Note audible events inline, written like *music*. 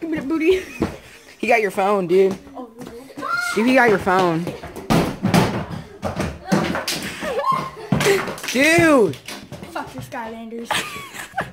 Give me the booty. *laughs* He got your phone, dude. Oh, Dude, he got your phone. Dude! fuck your Skylanders. *laughs*